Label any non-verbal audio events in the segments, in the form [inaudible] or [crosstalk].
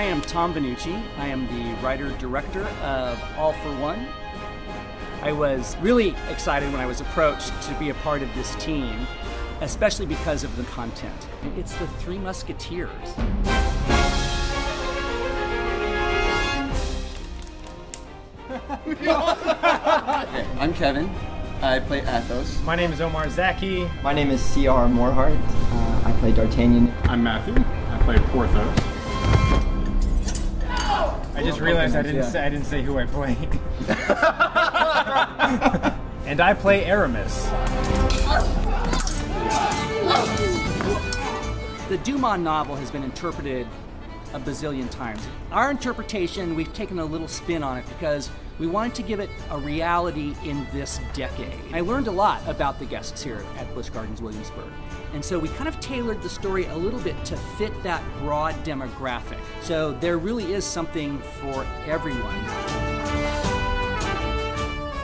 I am Tom Vannucci. I am the writer director of All for One. I was really excited when I was approached to be a part of this team, especially because of the content. It's the Three Musketeers. [laughs] I'm Kevin. I play Athos. My name is Omar Zaki. My name is C.R. Morehart. Uh, I play D'Artagnan. I'm Matthew. I play Porthos. I just realized I didn't say I didn't say who I played. [laughs] and I play Aramis. The Dumas novel has been interpreted a bazillion times. Our interpretation, we've taken a little spin on it because we wanted to give it a reality in this decade. I learned a lot about the guests here at Busch Gardens Williamsburg. And so we kind of tailored the story a little bit to fit that broad demographic. So there really is something for everyone.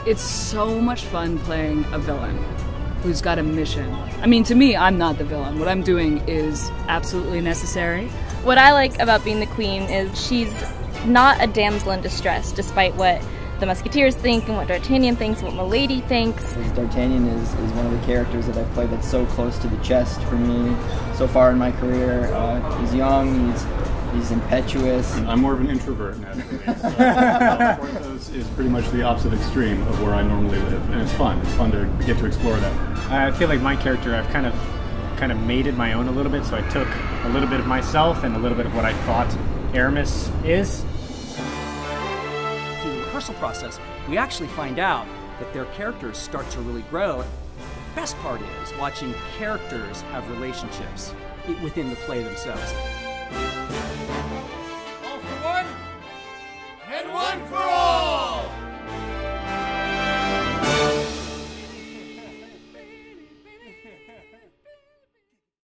It's so much fun playing a villain who's got a mission. I mean, to me, I'm not the villain. What I'm doing is absolutely necessary. What I like about being the queen is she's not a damsel in distress, despite what the Musketeers think and what D'Artagnan thinks, what Milady thinks. D'Artagnan is, is one of the characters that I've played that's so close to the chest for me so far in my career. Uh, he's young, he's he's impetuous. I'm more of an introvert naturally. So Porthos is pretty much the opposite extreme of where I normally live, and it's fun. It's fun to get to explore that. I feel like my character, I've kind of kind of made it my own a little bit. So I took a little bit of myself and a little bit of what I thought Aramis is. Rehearsal process, we actually find out that their characters start to really grow. The best part is watching characters have relationships within the play themselves.